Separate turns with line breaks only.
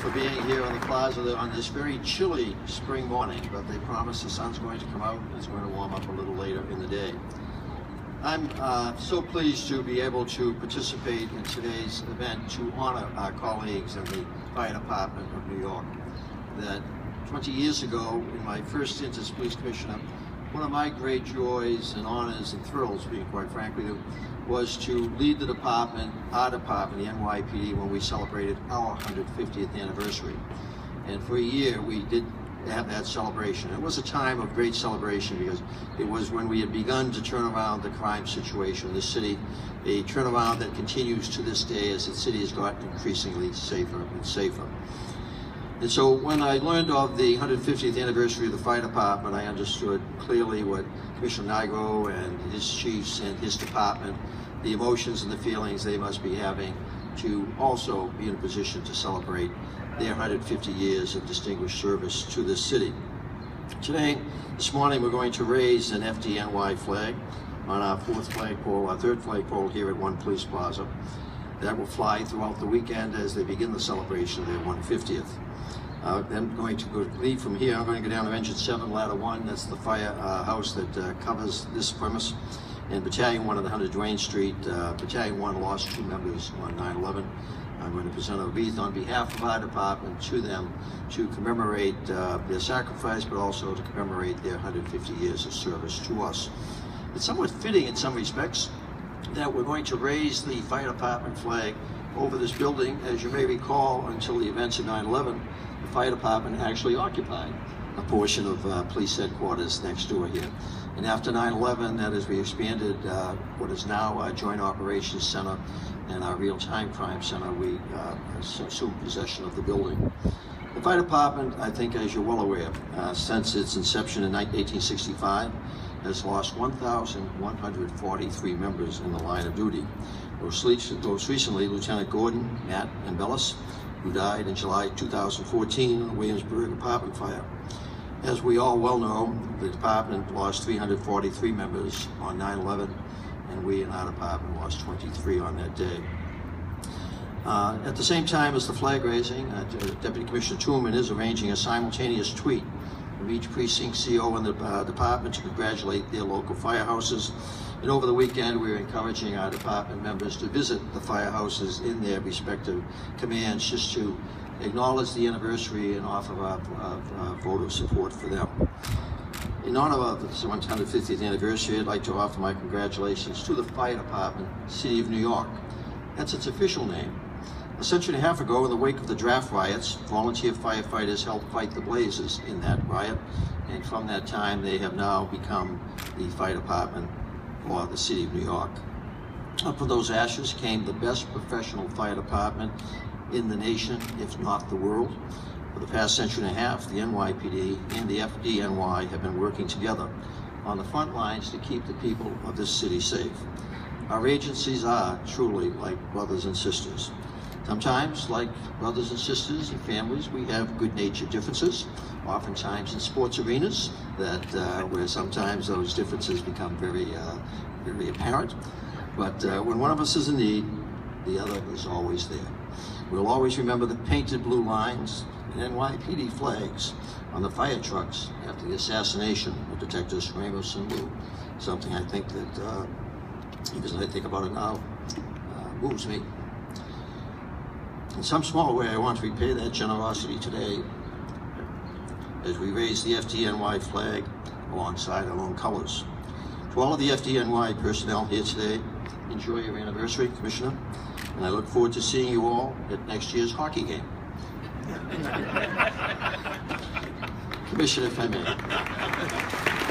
for being here on the plaza on this very chilly spring morning, but they promise the sun's going to come out and it's going to warm up a little later in the day. I'm uh, so pleased to be able to participate in today's event to honor our colleagues in the Fire Department of New York. That 20 years ago, in my first stint as police commissioner, one of my great joys and honors and thrills, being quite frank with you, was to lead the department, our department, the NYPD, when we celebrated our 150th anniversary. And for a year, we did have that celebration. It was a time of great celebration because it was when we had begun to turn around the crime situation in the city, a turnaround that continues to this day as the city has gotten increasingly safer and safer. And so when I learned of the 150th anniversary of the fire department, I understood clearly what Commissioner Nigro and his chiefs and his department, the emotions and the feelings they must be having to also be in a position to celebrate their 150 years of distinguished service to this city. Today, this morning, we're going to raise an FDNY flag on our fourth flagpole, our third flagpole here at One Police Plaza. That will fly throughout the weekend as they begin the celebration of their 150th. Uh, I'm going to go leave from here. I'm going to go down to Engine 7, Ladder 1. That's the fire uh, that uh, covers this premise. And Battalion 1 of the 100 Duane Street. Uh, Battalion 1 lost two members on 9-11. I'm going to present a wreath on behalf of our department to them to commemorate uh, their sacrifice, but also to commemorate their 150 years of service to us. It's somewhat fitting in some respects that we're going to raise the fire department flag over this building. As you may recall, until the events of 9-11, the fire department actually occupied a portion of uh, police headquarters next door here. And after 9-11, that is, we expanded uh, what is now our Joint Operations Center and our Real-Time Crime Center. We uh, assumed possession of the building. The fire department, I think, as you're well aware, uh, since its inception in 1865, has lost 1,143 members in the line of duty. Most recently, Lieutenant Gordon, Matt, Ambelas who died in July 2014 in the Williamsburg apartment fire. As we all well know, the department lost 343 members on 9-11, and we in our department lost 23 on that day. Uh, at the same time as the flag raising, uh, Deputy Commissioner Truman is arranging a simultaneous tweet from each precinct CO in the uh, department to congratulate their local firehouses and over the weekend, we are encouraging our department members to visit the firehouses in their respective commands just to acknowledge the anniversary and offer our, our vote of support for them. In honor of the 150th anniversary, I'd like to offer my congratulations to the Fire Department, City of New York. That's its official name. A century and a half ago, in the wake of the draft riots, volunteer firefighters helped fight the blazes in that riot, and from that time, they have now become the Fire Department for the city of New York. Up from those ashes came the best professional fire department in the nation, if not the world. For the past century and a half, the NYPD and the FDNY have been working together on the front lines to keep the people of this city safe. Our agencies are truly like brothers and sisters. Sometimes, like brothers and sisters and families, we have good-natured differences, oftentimes in sports arenas, that uh, where sometimes those differences become very, uh, very apparent. But uh, when one of us is in need, the other is always there. We'll always remember the painted blue lines and NYPD flags on the fire trucks after the assassination of Detectives Ramos and. Something I think that, uh, even as I think about it now, uh, moves me. In some small way, I want to repay that generosity today as we raise the FDNY flag alongside our own colors. To all of the FDNY personnel here today, enjoy your anniversary, Commissioner, and I look forward to seeing you all at next year's hockey game. Commissioner, if I may.